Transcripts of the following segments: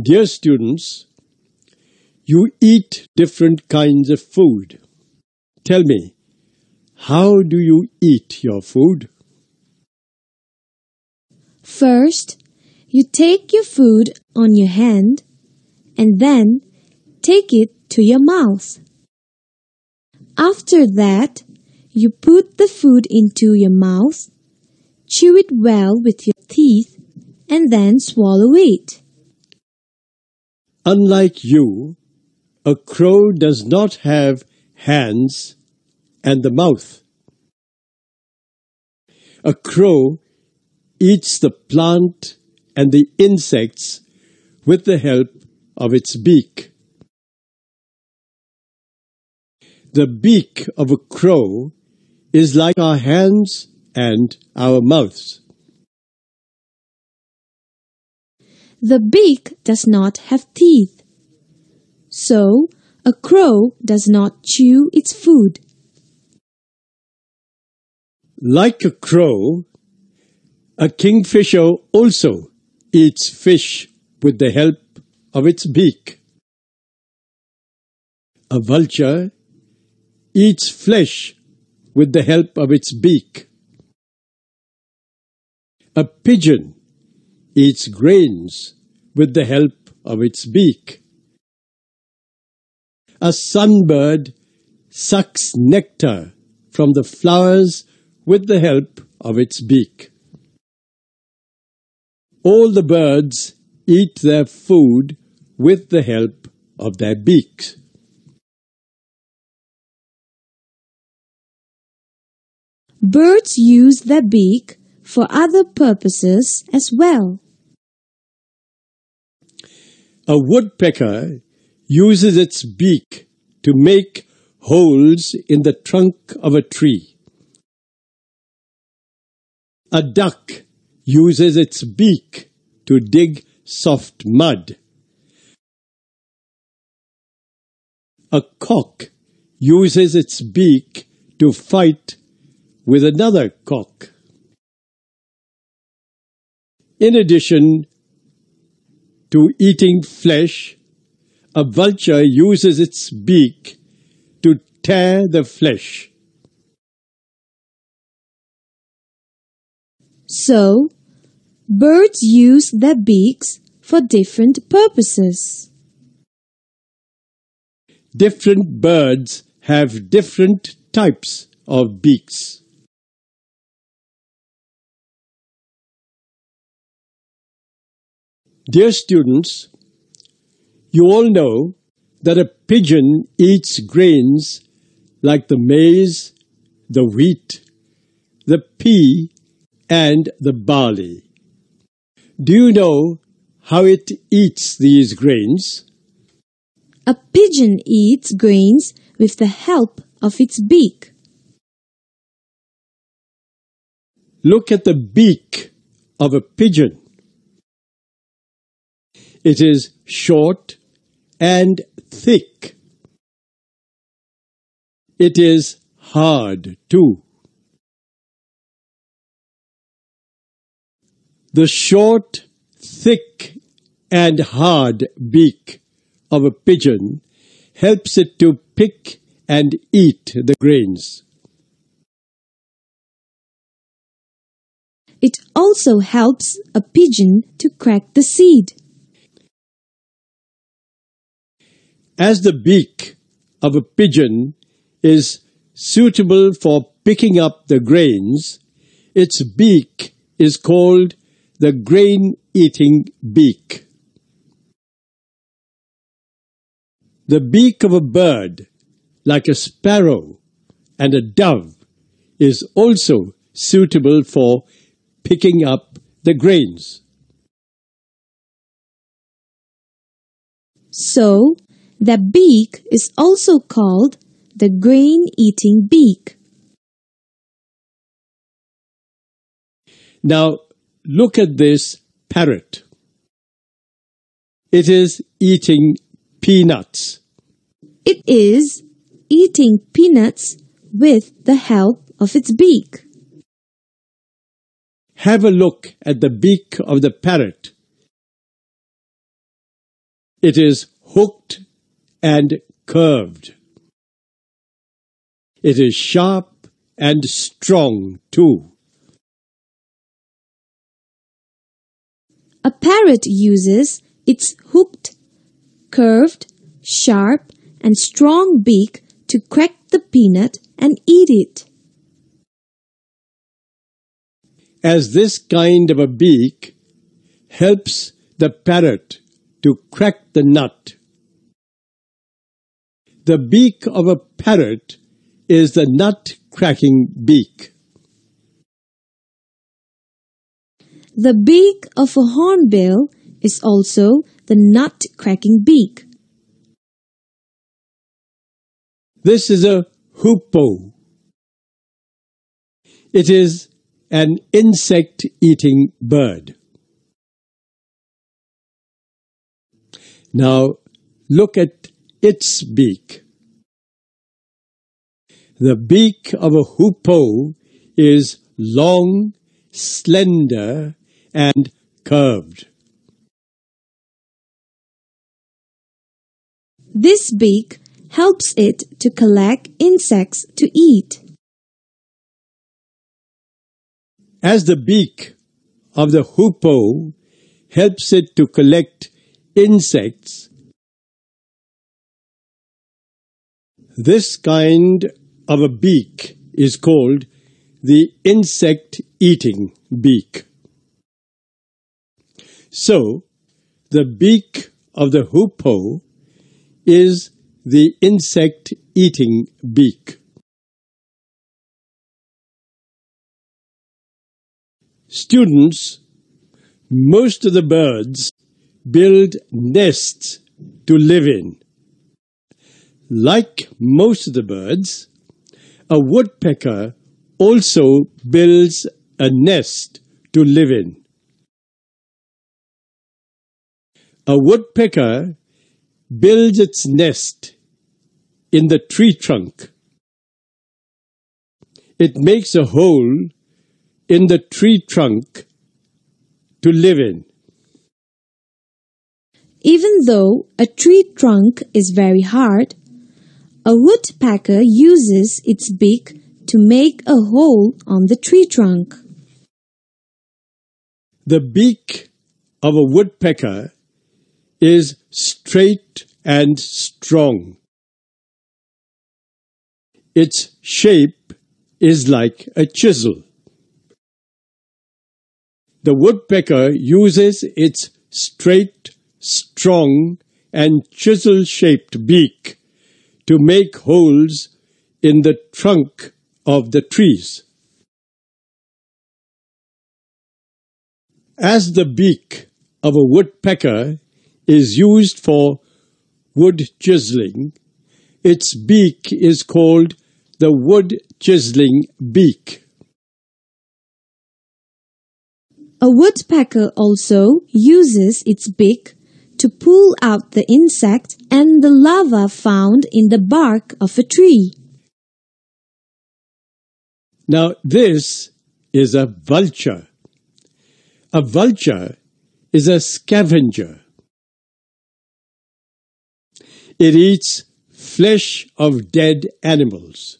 Dear students, you eat different kinds of food. Tell me, how do you eat your food? First, you take your food on your hand and then take it to your mouth. After that, you put the food into your mouth, chew it well with your teeth, and then swallow it. Unlike you, a crow does not have hands and the mouth. A crow eats the plant and the insects with the help of its beak. The beak of a crow is like our hands and our mouths. The beak does not have teeth. So, a crow does not chew its food. Like a crow, a kingfisher also eats fish with the help of its beak. A vulture eats flesh with the help of its beak. A pigeon eats grains with the help of its beak. A sunbird sucks nectar from the flowers with the help of its beak. All the birds eat their food with the help of their beaks. Birds use their beak for other purposes as well. A woodpecker uses its beak to make holes in the trunk of a tree. A duck uses its beak to dig soft mud. A cock uses its beak to fight with another cock. In addition to eating flesh, a vulture uses its beak to tear the flesh. So, birds use their beaks for different purposes. Different birds have different types of beaks. Dear students, you all know that a pigeon eats grains like the maize, the wheat, the pea, and the barley. Do you know how it eats these grains? A pigeon eats grains with the help of its beak. Look at the beak of a pigeon. It is short and thick. It is hard too. The short, thick, and hard beak of a pigeon helps it to pick and eat the grains. It also helps a pigeon to crack the seed. As the beak of a pigeon is suitable for picking up the grains, its beak is called the grain eating beak. The beak of a bird, like a sparrow and a dove, is also suitable for picking up the grains. So, the beak is also called the grain-eating beak. Now, look at this parrot. It is eating peanuts. It is eating peanuts with the help of its beak. Have a look at the beak of the parrot. It is hooked and curved. It is sharp and strong too. A parrot uses its hooked, curved, sharp, and strong beak to crack the peanut and eat it. As this kind of a beak helps the parrot to crack the nut. The beak of a parrot is the nut cracking beak. The beak of a hornbill is also the nut cracking beak. This is a hoopoe. It is an insect eating bird. Now look at its beak. The beak of a hoopoe is long, slender, and curved. This beak helps it to collect insects to eat. As the beak of the hoopoe helps it to collect insects, this kind of a beak is called the insect eating beak. So, the beak of the hoopoe is the insect eating beak. Students, most of the birds build nests to live in. Like most of the birds, a woodpecker also builds a nest to live in. A woodpecker builds its nest in the tree trunk. It makes a hole in the tree trunk to live in. Even though a tree trunk is very hard, a woodpecker uses its beak to make a hole on the tree trunk. The beak of a woodpecker is straight and strong. Its shape is like a chisel. The woodpecker uses its straight, strong, and chisel shaped beak to make holes in the trunk of the trees. As the beak of a woodpecker is used for wood chiseling, its beak is called the wood chiseling beak. A woodpecker also uses its beak to pull out the insect and the larva found in the bark of a tree. Now, this is a vulture. A vulture is a scavenger. It eats flesh of dead animals.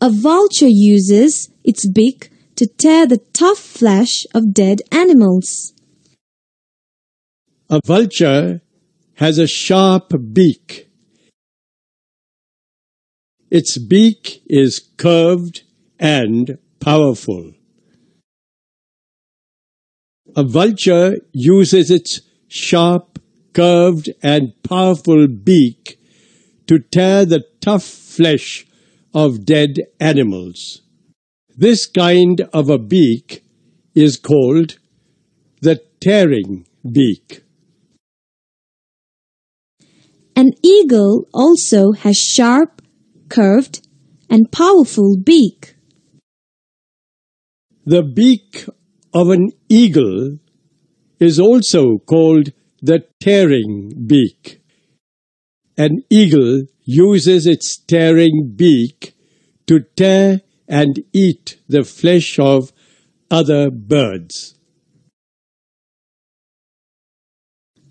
A vulture uses its beak to tear the tough flesh of dead animals. A vulture has a sharp beak. Its beak is curved and powerful. A vulture uses its sharp, curved, and powerful beak to tear the tough flesh of dead animals. This kind of a beak is called the tearing beak. An eagle also has sharp, curved, and powerful beak. The beak of an eagle is also called the tearing beak. An eagle uses its tearing beak to tear and eat the flesh of other birds.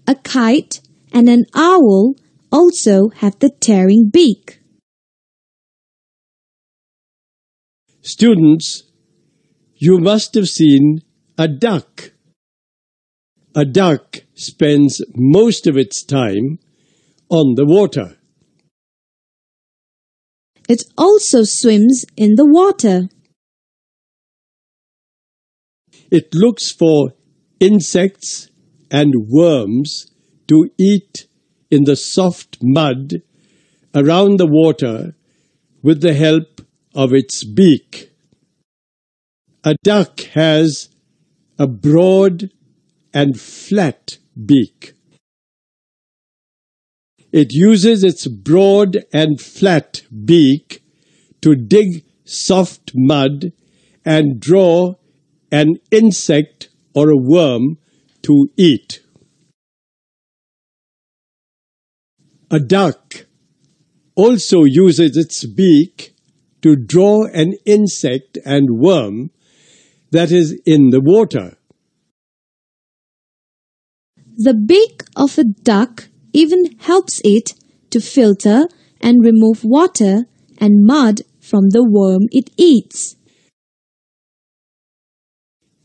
a kite, and an owl also have the tearing beak. Students, you must have seen a duck. A duck spends most of its time on the water. It also swims in the water. It looks for insects and worms to eat in the soft mud around the water with the help of its beak. A duck has a broad and flat beak. It uses its broad and flat beak to dig soft mud and draw an insect or a worm to eat. A duck also uses its beak to draw an insect and worm that is in the water. The beak of a duck even helps it to filter and remove water and mud from the worm it eats.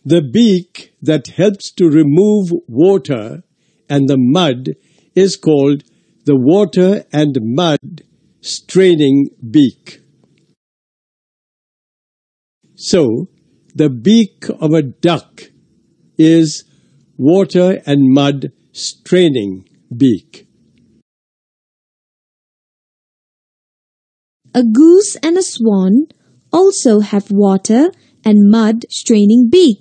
The beak that helps to remove water and the mud is called the water and mud straining beak. So, the beak of a duck is water and mud straining beak. A goose and a swan also have water and mud straining beak.